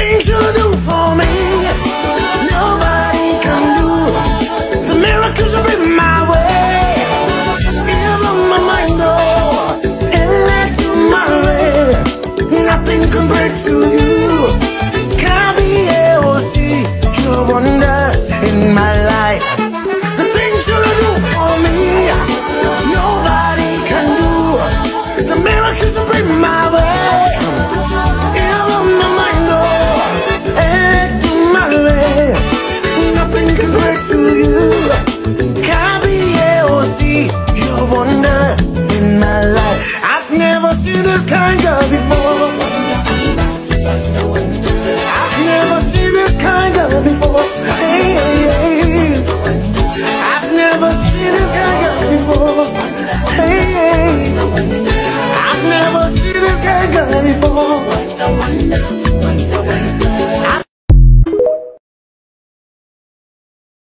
things you do for me. Nobody can do. The miracles you bring my way. You blow my mind, oh And let tomorrow Nothing compared to you. Can't be able to see Your wonder in my life. The things you do for me Nobody can do. The miracles you bring my way. this kind of before I've never seen this kind of before hey, hey, hey. I've never seen this kind of before hey, hey. I've never seen this kind of before